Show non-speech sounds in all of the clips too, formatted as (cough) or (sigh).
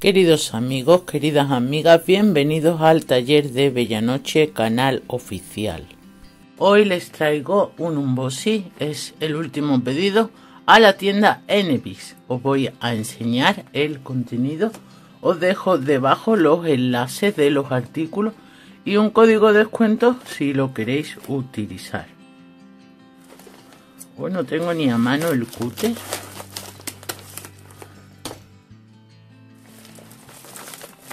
Queridos amigos, queridas amigas, bienvenidos al taller de Bellanoche, canal oficial. Hoy les traigo un unboxing, es el último pedido a la tienda Enebis. Os voy a enseñar el contenido. Os dejo debajo los enlaces de los artículos y un código de descuento si lo queréis utilizar. Bueno, tengo ni a mano el cúter.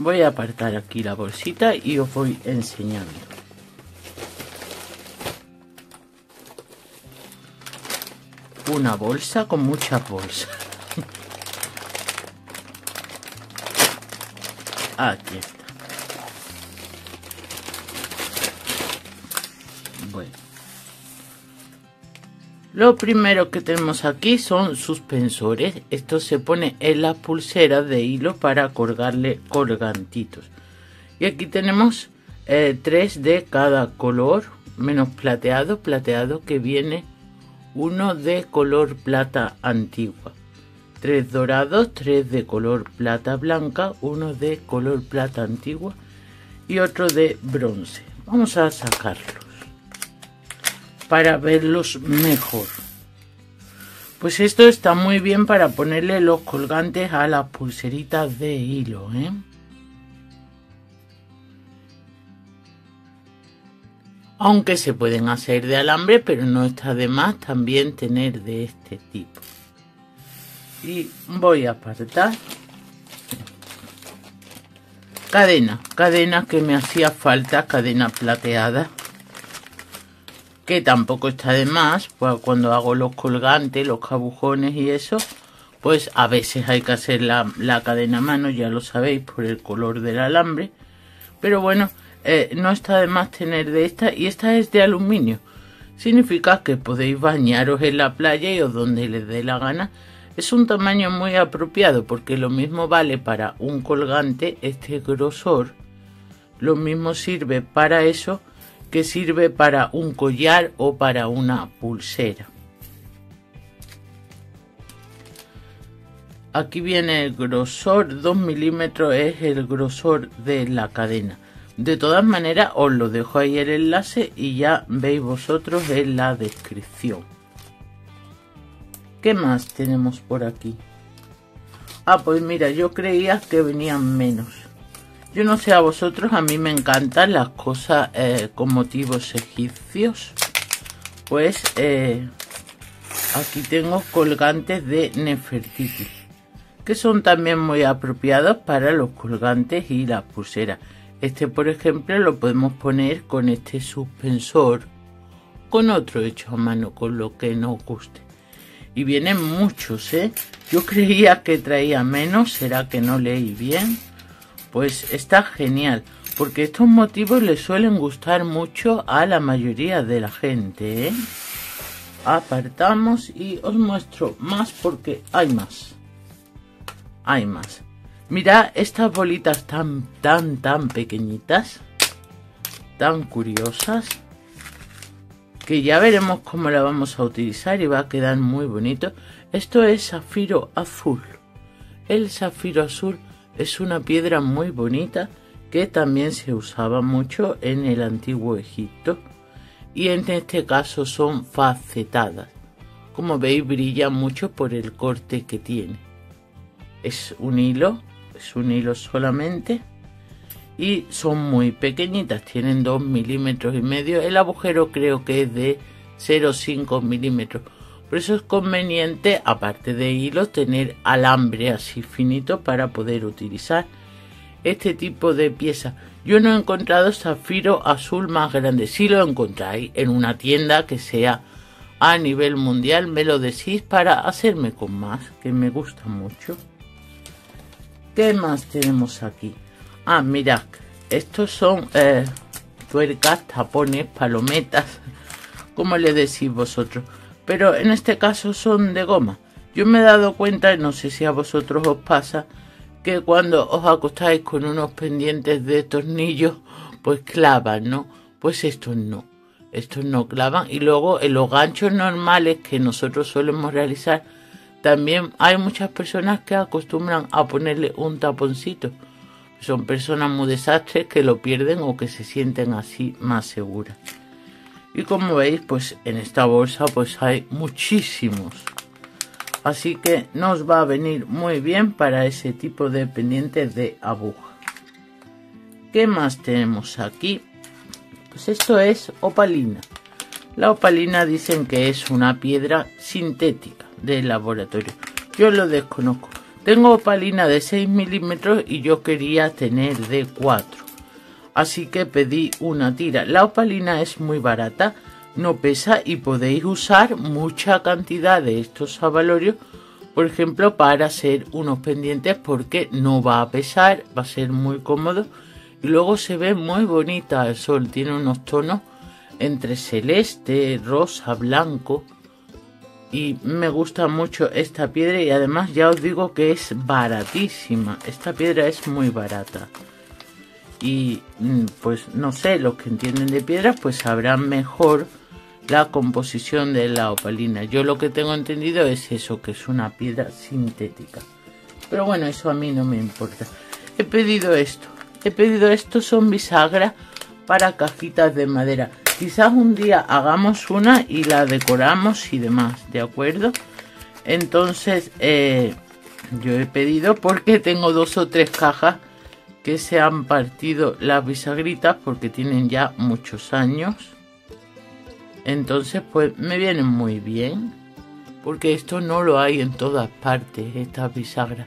Voy a apartar aquí la bolsita y os voy enseñando. Una bolsa con muchas bolsas. (laughs) Aquí está. Bueno. Lo primero que tenemos aquí son suspensores. Esto se pone en las pulseras de hilo para colgarle colgantitos. Y aquí tenemos eh, tres de cada color, menos plateado, plateado que viene uno de color plata antigua. Tres dorados, tres de color plata blanca, uno de color plata antigua y otro de bronce. Vamos a sacarlo para verlos mejor. Pues esto está muy bien para ponerle los colgantes a las pulseritas de hilo, ¿eh? Aunque se pueden hacer de alambre, pero no está de más también tener de este tipo. Y voy a apartar cadena, cadena que me hacía falta, cadena plateada que tampoco está de más, pues cuando hago los colgantes, los cabujones y eso, pues a veces hay que hacer la, cadena a mano, ya lo sabéis, por el color del alambre. Pero bueno, eh, no está de más tener de esta y esta es de aluminio. Significa que podéis bañaros en la playa y o donde les dé la gana. Es un tamaño muy apropiado porque lo mismo vale para un colgante, este grosor. Lo mismo sirve para eso que sirve para un collar o para una pulsera. Aquí viene el grosor, 2 milímetros es el grosor de la cadena. De todas maneras os lo dejo ahí el enlace y ya veis vosotros en la descripción. ¿Qué más tenemos por aquí? Ah, pues mira, yo creía que venían menos. Yo no sé a vosotros, a mí me encantan las cosas eh, con motivos egipcios. Pues eh, aquí tengo colgantes de Nefertiti, que son también muy apropiados para los colgantes y las pulseras. Este, por ejemplo, lo podemos poner con este suspensor, con otro hecho a mano, con lo que nos guste. Y vienen muchos, ¿eh? Yo creía que traía menos, ¿será que no leí bien? Pues está genial, porque estos motivos le suelen gustar mucho a la mayoría de la gente. ¿eh? Apartamos y os muestro más porque hay más. Hay más. Mira estas bolitas tan, tan, tan pequeñitas. Tan curiosas. Que ya veremos cómo la vamos a utilizar y va a quedar muy bonito. Esto es zafiro azul. El zafiro azul es una piedra muy bonita que también se usaba mucho en el antiguo Egipto y en este caso son facetadas. Como veis brilla mucho por el corte que tiene. Es un hilo, es un hilo solamente y son muy pequeñitas, tienen 2 milímetros y medio. El agujero creo que es de 0,5 milímetros por eso es conveniente, aparte de hilo, tener alambre así finito para poder utilizar este tipo de pieza. Yo no he encontrado zafiro azul más grande. Si lo encontráis en una tienda que sea a nivel mundial, me lo decís para hacerme con más, que me gusta mucho. ¿Qué más tenemos aquí? Ah, mirad, estos son eh, tuercas, tapones, palometas, (laughs) como le decís vosotros pero en este caso son de goma. Yo me he dado cuenta, no sé si a vosotros os pasa, que cuando os acostáis con unos pendientes de tornillos, pues clavan, ¿no? pues estos no. Estos no clavan. Y luego en los ganchos normales que nosotros solemos realizar, también hay muchas personas que acostumbran a ponerle un taponcito. Son personas muy desastres que lo pierden o que se sienten así más seguras. Y como veis, pues en esta bolsa pues hay muchísimos. Así que nos va a venir muy bien para ese tipo de pendientes de aguja. ¿Qué más tenemos aquí? Pues esto es opalina. La opalina dicen que es una piedra sintética de laboratorio. Yo lo desconozco. Tengo opalina de 6 milímetros y yo quería tener de 4. Así que pedí una tira. La opalina es muy barata, no pesa y podéis usar mucha cantidad de estos avalorios, por ejemplo, para hacer unos pendientes porque no va a pesar, va a ser muy cómodo y luego se ve muy bonita el sol. Tiene unos tonos entre celeste, rosa, blanco y me gusta mucho esta piedra y además ya os digo que es baratísima. Esta piedra es muy barata. Y mm, pues no sé, los que entienden de piedras pues sabrán mejor la composición de la opalina. Yo lo que tengo entendido es eso, que es una piedra sintética. Pero bueno, eso a mí no me importa. He pedido esto. He pedido esto, son bisagras para cajitas de madera. Quizás un día hagamos una y la decoramos y demás, ¿de acuerdo? Entonces, eh, yo he pedido porque tengo dos o tres cajas que se han partido las bisagritas porque tienen ya muchos años. Entonces, pues me vienen muy bien. Porque esto no lo hay en todas partes, estas bisagras.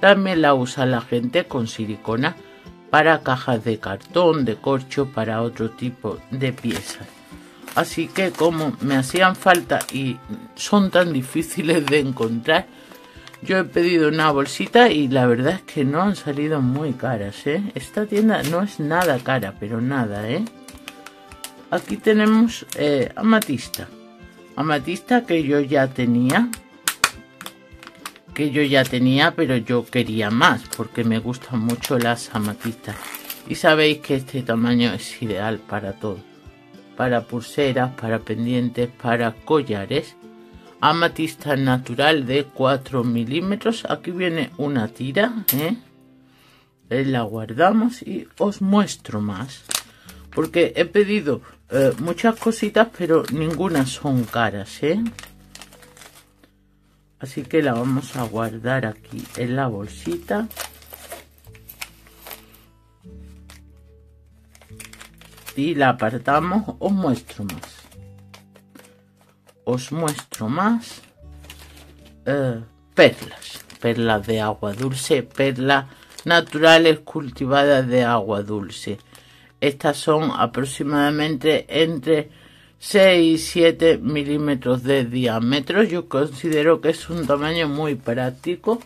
También la usa la gente con silicona para cajas de cartón, de corcho, para otro tipo de piezas. Así que como me hacían falta y son tan difíciles de encontrar, yo he pedido una bolsita y la verdad es que no han salido muy caras, ¿eh? Esta tienda no es nada cara, pero nada, ¿eh? Aquí tenemos eh, amatista. Amatista que yo ya tenía que yo ya tenía, pero yo quería más porque me gustan mucho las amatistas. Y sabéis que este tamaño es ideal para todo. Para pulseras, para pendientes, para collares. Amatista natural de 4 milímetros. Aquí viene una tira. ¿eh? La guardamos y os muestro más. Porque he pedido eh, muchas cositas, pero ninguna son caras. ¿eh? Así que la vamos a guardar aquí en la bolsita. Y la apartamos, os muestro más. Os muestro más eh, perlas. Perlas de agua dulce, perlas naturales cultivadas de agua dulce. Estas son aproximadamente entre 6 y 7 milímetros de diámetro. Yo considero que es un tamaño muy práctico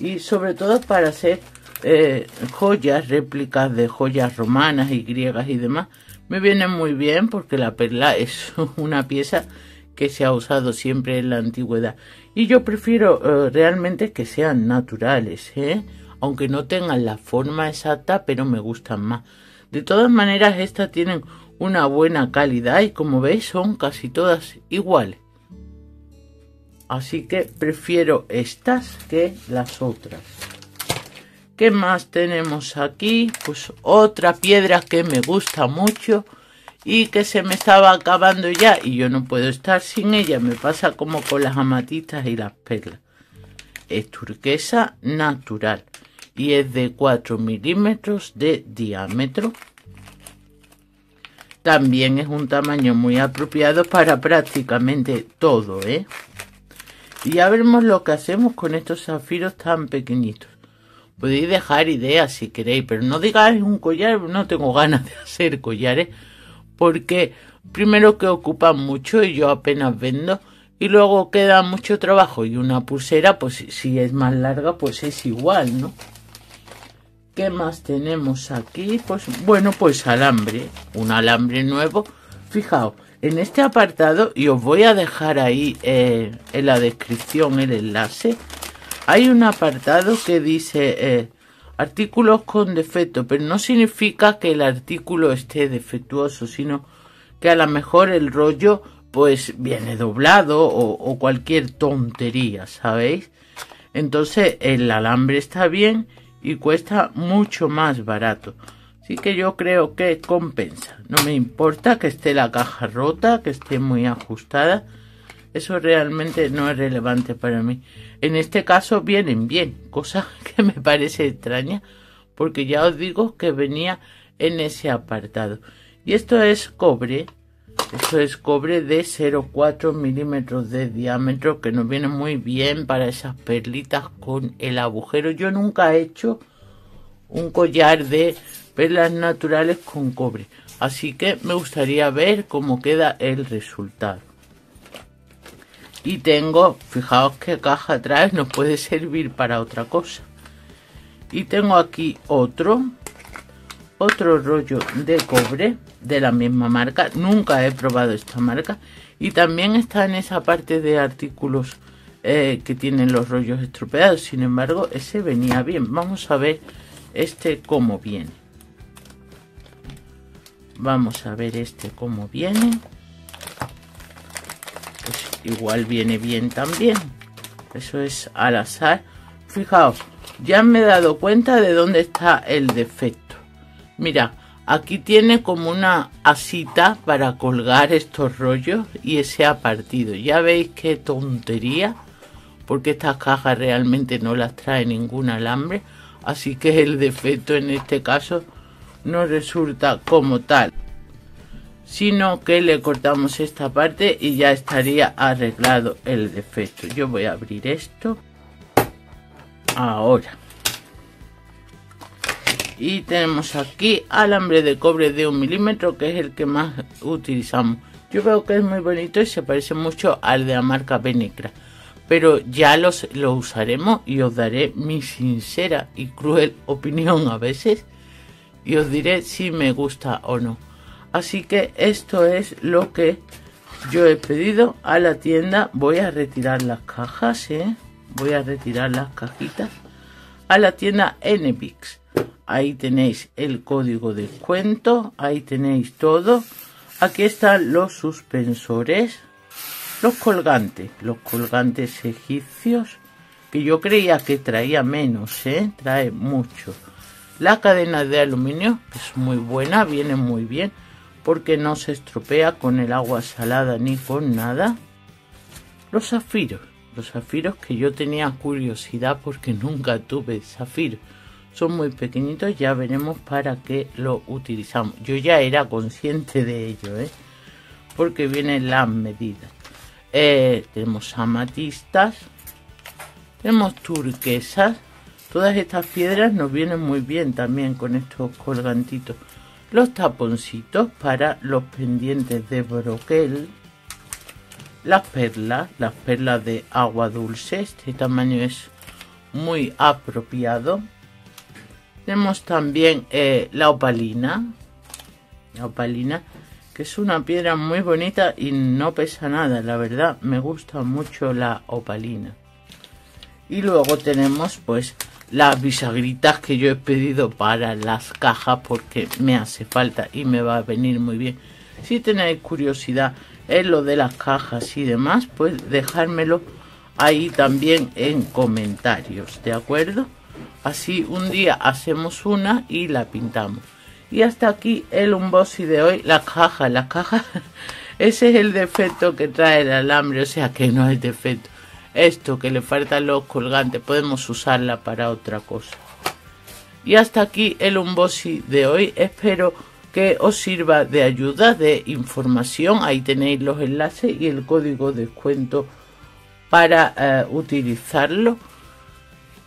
y sobre todo para hacer eh, joyas, réplicas de joyas romanas y griegas y demás. Me viene muy bien porque la perla es (laughs) una pieza que se ha usado siempre en la antigüedad. Y yo prefiero eh, realmente que sean naturales, ¿eh? aunque no tengan la forma exacta, pero me gustan más. De todas maneras, estas tienen una buena calidad y como veis son casi todas iguales. Así que prefiero estas que las otras. ¿Qué más tenemos aquí? Pues otra piedra que me gusta mucho y que se me estaba acabando ya y yo no puedo estar sin ella. Me pasa como con las amatistas y las perlas. Es turquesa natural y es de 4 milímetros de diámetro también es un tamaño muy apropiado para prácticamente todo, ¿eh? Y ya veremos lo que hacemos con estos zafiros tan pequeñitos. Podéis dejar ideas si queréis, pero no digáis un collar, no tengo ganas de hacer collares, porque primero que ocupan mucho y yo apenas vendo, y luego queda mucho trabajo y una pulsera, pues si es más larga, pues es igual, ¿no? ¿Qué más tenemos aquí? Pues bueno, pues alambre, un alambre nuevo. Fijaos, en este apartado, y os voy a dejar ahí eh, en la descripción el enlace, hay un apartado que dice eh, artículos con defecto, pero no significa que el artículo esté defectuoso, sino que a lo mejor el rollo pues viene doblado o, cualquier tontería, ¿sabéis? Entonces el alambre está bien y cuesta mucho más barato. Así que yo creo que compensa. No me importa que esté la caja rota, que esté muy ajustada. Eso realmente no es relevante para mí. En este caso vienen bien, cosa (laughs) que me parece extraña, porque ya os digo que venía en ese apartado. Y esto es cobre, esto es cobre de 0,4 milímetros de diámetro, que nos viene muy bien para esas perlitas con el agujero. Yo nunca he hecho un collar de perlas naturales con cobre, así que me gustaría ver cómo queda el resultado. Y tengo, fijaos qué caja atrás nos puede servir para otra cosa. Y tengo aquí otro, otro rollo de cobre de la misma marca. Nunca he probado esta marca. Y también está en esa parte de artículos eh, que tienen los rollos estropeados. Sin embargo, ese venía bien. Vamos a ver este cómo viene. Vamos a ver este cómo viene igual viene bien también. Eso es al azar. Fijaos, ya me he dado cuenta de dónde está el defecto. Mira, aquí tiene como una asita para colgar estos rollos y ese ha partido. Ya veis qué tontería, porque estas cajas realmente no las trae ningún alambre. Así que el defecto en este caso no resulta como tal sino que le cortamos esta parte y ya estaría arreglado el defecto. Yo voy a abrir esto ahora. Y tenemos aquí alambre de cobre de un milímetro que es el que más utilizamos. Yo veo que es muy bonito y se parece mucho al de la marca Benecra pero ya los, lo usaremos y os daré mi sincera y cruel (laughs) opinión a veces y os diré si me gusta o no Así que esto es lo que yo he pedido a la tienda. Voy a retirar las cajas, ¿eh? Voy a retirar las cajitas a la tienda NPix. Ahí tenéis el código de descuento, ahí tenéis todo. Aquí están los suspensores, los colgantes, los colgantes egipcios, que yo creía que traía menos, ¿eh? Trae mucho. La cadena de aluminio, es muy buena, viene muy bien porque no se estropea con el agua salada ni con nada. Los zafiros, los zafiros que yo tenía curiosidad porque nunca tuve zafiro. Son muy pequeñitos, ya veremos para qué lo utilizamos. Yo ya era consciente de ello, ¿eh? porque vienen las medidas. Eh, tenemos amatistas, tenemos turquesas. Todas estas piedras nos vienen muy bien también con estos colgantitos los taponcitos para los pendientes de broquel, las perlas, las perlas de agua dulce, este tamaño es muy apropiado. Tenemos también eh, la opalina, la opalina que es una piedra muy bonita y no pesa nada, la verdad me gusta mucho la opalina. Y luego tenemos pues las bisagritas que yo he pedido para las cajas porque me hace falta y me va a venir muy bien. Si tenéis curiosidad en lo de las cajas y demás, pues dejármelo ahí también en comentarios, ¿de acuerdo? Así un día hacemos una y la pintamos. Y hasta aquí el unboxing de hoy, la caja, la caja, (laughs) ese es el defecto que trae el alambre, o sea que no es defecto esto que le faltan los colgantes podemos usarla para otra cosa. Y hasta aquí el unboxing de hoy. Espero que os sirva de ayuda de información. Ahí tenéis los enlaces y el código de descuento para eh, utilizarlo.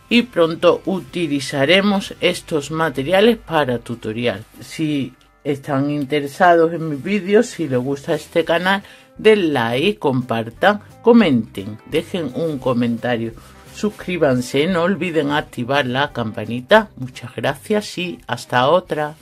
Y pronto utilizaremos estos materiales para tutorial. Si están interesados en mis vídeos si les gusta este canal den like, compartan, comenten, dejen un comentario, suscríbanse, no olviden activar la campanita. Muchas gracias y hasta otra.